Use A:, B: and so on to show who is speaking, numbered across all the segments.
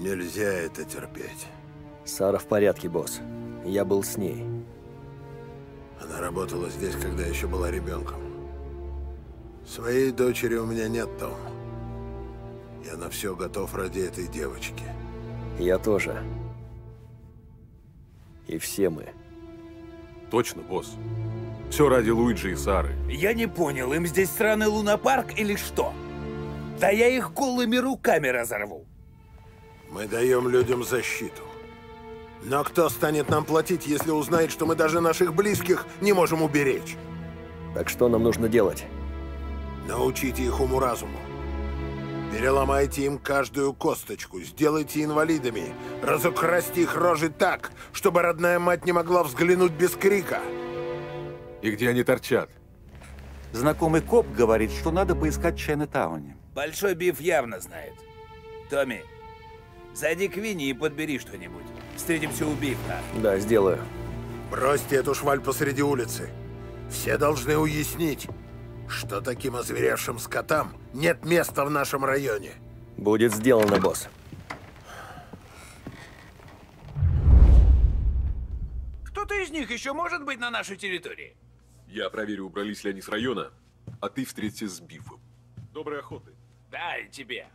A: Нельзя это терпеть.
B: Сара в порядке, босс. Я был с ней.
A: Она работала здесь, когда еще была ребенком. Своей дочери у меня нет, Том. Я на все готов ради этой девочки.
B: Я тоже. И все мы.
C: Точно, босс. Все ради Луиджи и Сары.
D: Я не понял, им здесь сраный лунопарк или что? Да я их голыми руками разорву.
A: Мы даем людям защиту. Но кто станет нам платить, если узнает, что мы даже наших близких не можем уберечь?
B: Так что нам нужно делать?
A: Научите их уму-разуму. Переломайте им каждую косточку, сделайте инвалидами, разукрасьте их рожи так, чтобы родная мать не могла взглянуть без крика.
C: И где они торчат?
E: Знакомый коп говорит, что надо поискать в Чайна-тауне.
D: Большой Биф явно знает. Томми, зайди к Винни и подбери что-нибудь. Встретимся у Бифа.
B: Да, сделаю.
A: Бросьте эту шваль посреди улицы. Все должны уяснить, что таким озверевшим скотам нет места в нашем районе.
B: Будет сделано, босс.
D: Кто-то из них еще может быть на нашей территории?
C: Я проверю, убрались ли они с района, а ты встреться с Бифом. Доброй охоты.
D: Да, и тебе.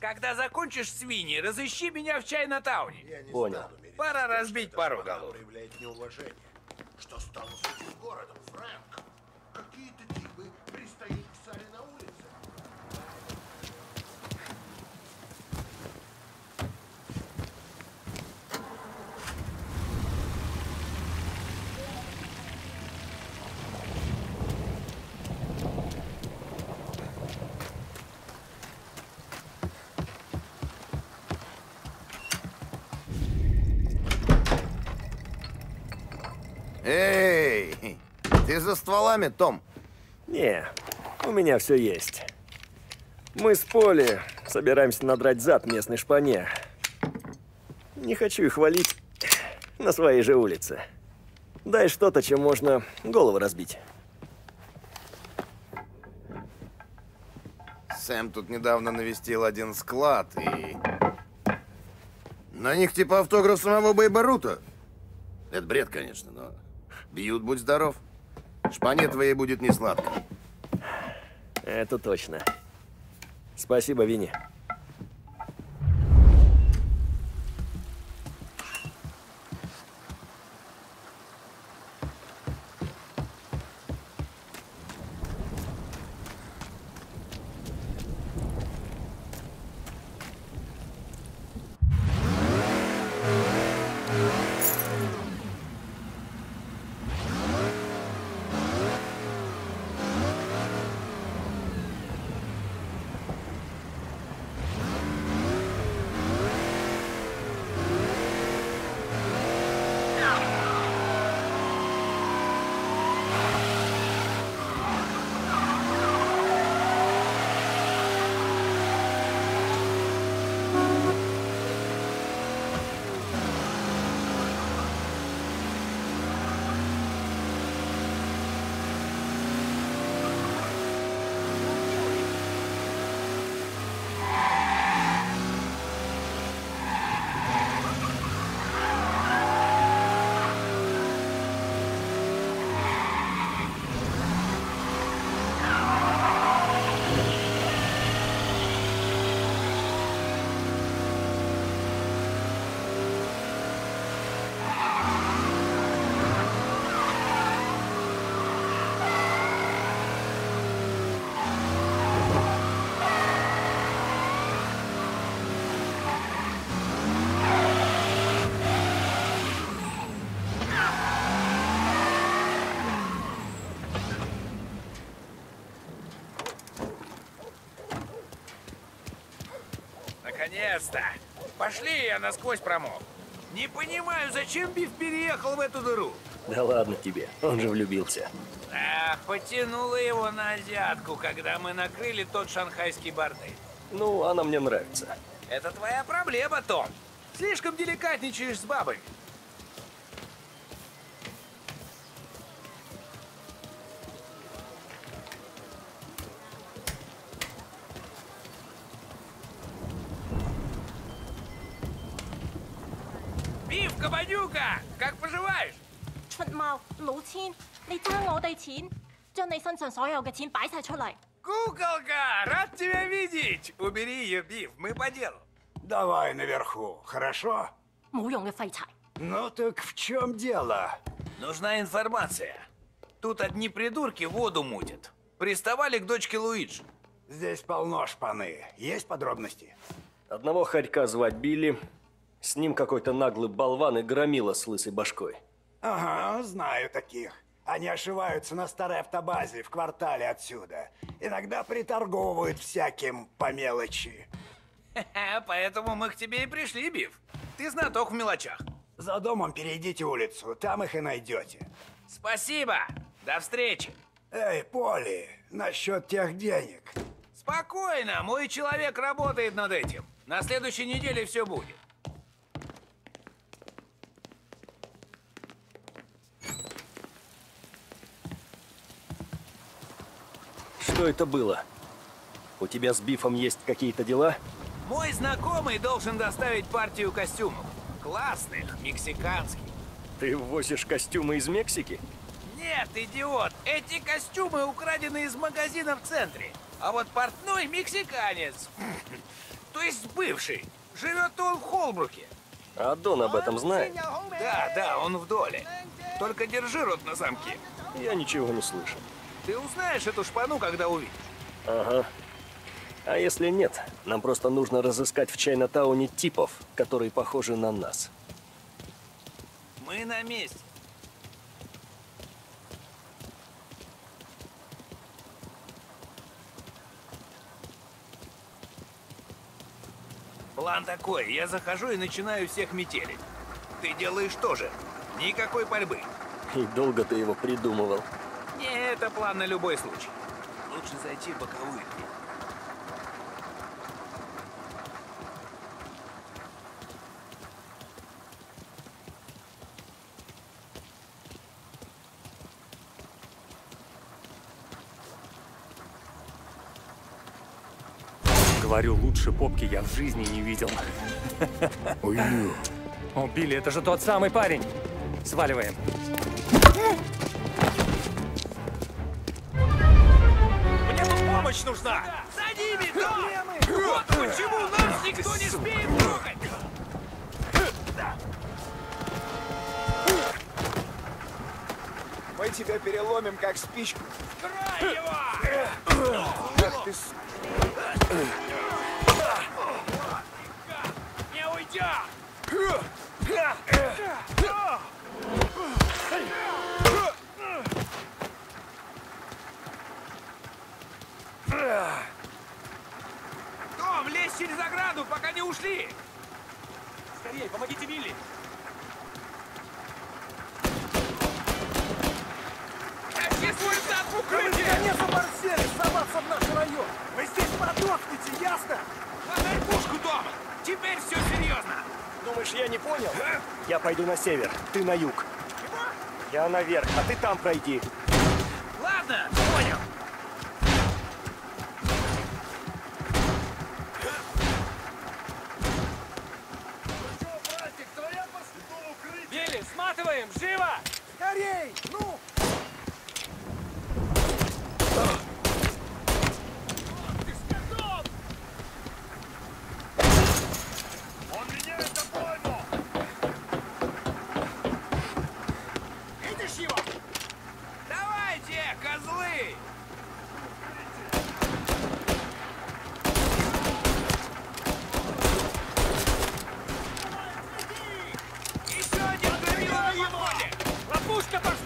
D: Когда закончишь с Винни, разыщи меня в Чайна-тауне.
B: Понял.
D: Пора разбить пару голов.
A: проявляет неуважение. Что стало с этим городом, Фрэнк? Какие-то типы пристают к Саре
F: Эй, ты за стволами, Том?
B: Не, у меня все есть. Мы с Поли собираемся надрать зад местной шпане. Не хочу их валить на своей же улице. Дай что-то, чем можно голову разбить.
F: Сэм тут недавно навестил один склад и... На них типа автограф самого Бейбарута. Это бред, конечно, но... Бьют, будь здоров. Шпане твоей будет не сладко.
B: Это точно. Спасибо, Винни.
D: Наконец-то! Пошли, я насквозь промок. Не понимаю, зачем Биф переехал в эту дыру?
B: Да ладно тебе, он же влюбился.
D: Ах, потянуло его на азиатку, когда мы накрыли тот шанхайский бордель.
B: Ну, она мне нравится.
D: Это твоя проблема, Том. Слишком деликатничаешь с бабами.
G: 出猫老千，你争我哋钱，将你身上所有嘅钱摆晒出嚟。
D: Куколка, рад тебя видеть! Убери ее, Биф, мы по делу.
H: Давай наверху, хорошо?
G: 冇用嘅废柴。
H: Ну так в чем дело?
D: Нужна информация. Тут одни придурки воду мутят. Приставали к дочке Луиджи.
H: Здесь полно шпаны. Есть подробности?
B: Одного хорька звать Билли. С ним какой-то наглый болван и громила с лысой башкой.
H: Ага, знаю таких. Они ошиваются на старой автобазе в квартале отсюда. Иногда приторговывают всяким по мелочи.
D: Поэтому мы к тебе и пришли, Биф. Ты знаток в мелочах.
H: За домом перейдите улицу, там их и найдете.
D: Спасибо. До встречи.
H: Эй, Поли, насчет тех денег.
D: Спокойно, мой человек работает над этим. На следующей неделе все будет.
B: Что это было? У тебя с Бифом есть какие-то дела?
D: Мой знакомый должен доставить партию костюмов. Классных, мексиканских.
B: Ты возишь костюмы из Мексики?
D: Нет, идиот, эти костюмы украдены из магазина в центре. А вот портной мексиканец. То есть бывший. Живет он в Холбруке.
B: А Дон об этом знает?
D: Да, да, он в доле. Только держи рот на замке.
B: Я ничего не слышу.
D: Ты узнаешь эту шпану, когда увидишь.
B: Ага. А если нет, нам просто нужно разыскать в Чайна-тауне типов, которые похожи на нас.
D: Мы на месте. План такой. Я захожу и начинаю всех метелить. Ты делаешь тоже. Никакой пальбы.
B: И долго ты его придумывал.
D: Это план на любой случай. Лучше зайти в боковую.
I: Говорю, лучше попки я в жизни не видел. О, Билли, это же тот самый парень. Сваливаем.
D: Помощь нужна! За ними, да! Вот почему нас никто не смеет трогать!
H: Мы тебя переломим, как спичку.
D: Край его! Не уйдет! Том, лезь через ограду, пока не ушли! Скорее, помогите Билли! Тащи свой зад в укрытие!
H: оборзели соваться в наш район. Вы здесь продохнете, ясно?
D: Хватай пушку, Том! Теперь все серьезно!
B: Думаешь, я не понял? Я пойду на север, ты на юг. Я наверх, а ты там пройди.
D: Ладно, Еще один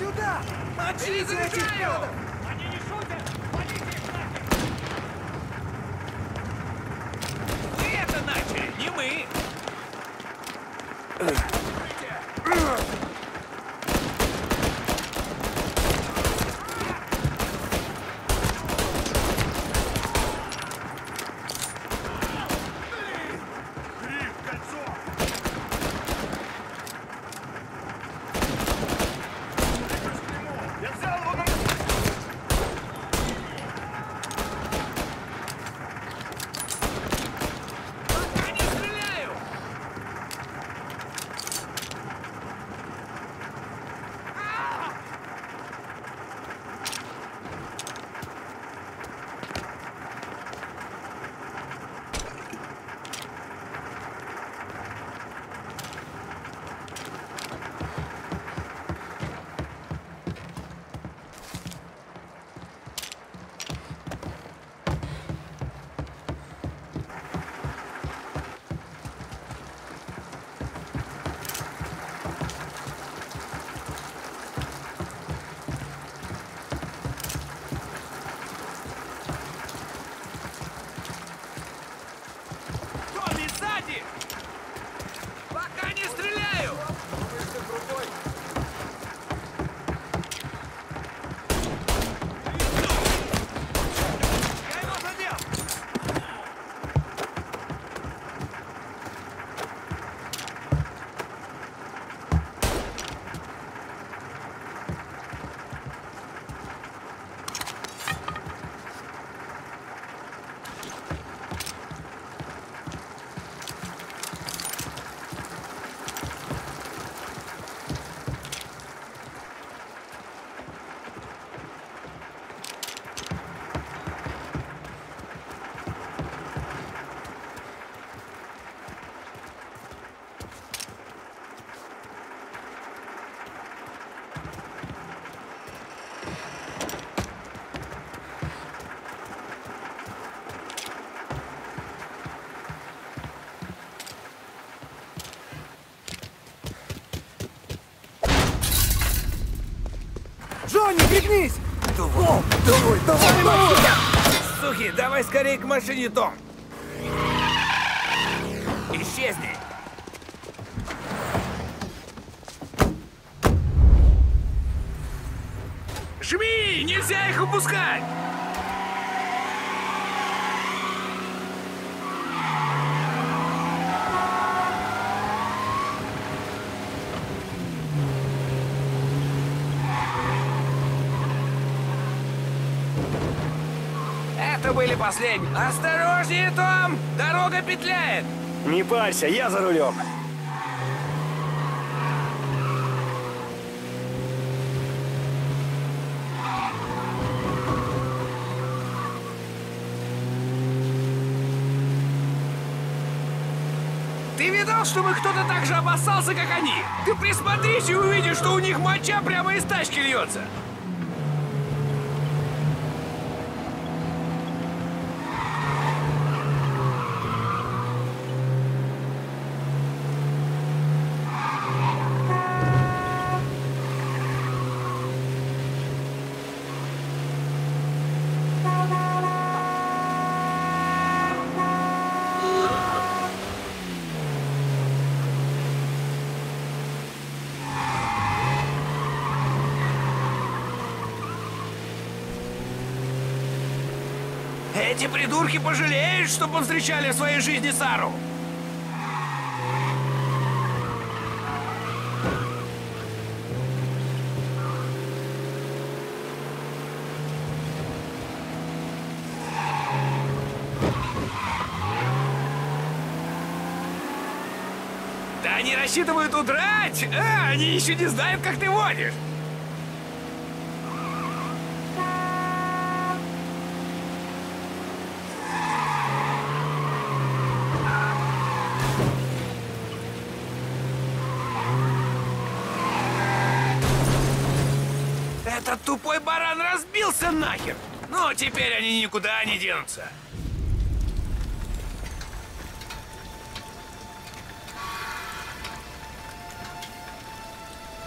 H: сюда! Мочите этих гадов!
D: Они не шутят! Валите их нахер! Вы это начали, не мы!
H: Пригнись! Давай, давай, давай, давай!
D: Суки, давай скорее к машине, Том! Исчезни! Жми! Нельзя их упускать! Это были последние. Осторожнее, Том! Дорога петляет!
B: Не парься, я за рулем.
D: Ты видал, чтобы кто-то так же обоссался, как они? Ты присмотрись и увидишь, что у них моча прямо из тачки льется. Эти придурки пожалеют, что повстречали в своей жизни Сару. Да они рассчитывают удрать! А, они еще не знают, как ты водишь! Этот тупой баран разбился нахер! Ну, теперь они никуда не денутся.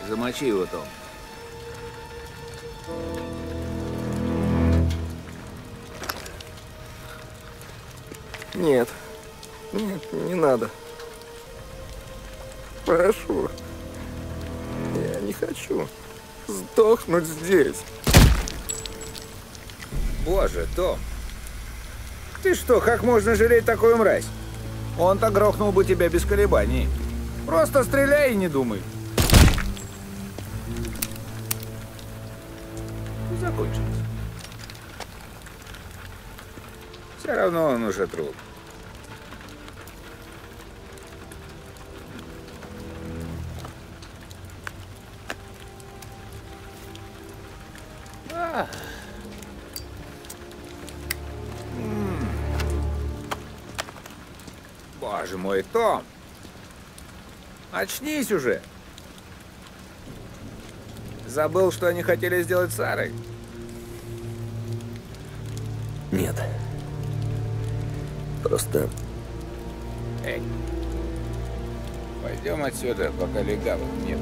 J: Замочи его, Том.
K: Нет. Нет, не надо. Прошу. Я не хочу сдохнуть здесь.
J: Боже, Том. Ты что, как можно жалеть такую мразь? Он-то грохнул бы тебя без колебаний. Просто стреляй и не думай. Закончилось. Все равно он уже труп. Мой, Том! Очнись уже! Забыл, что они хотели сделать с Сарой?
K: Нет. Просто
J: Эй, пойдем отсюда, пока легавых нет.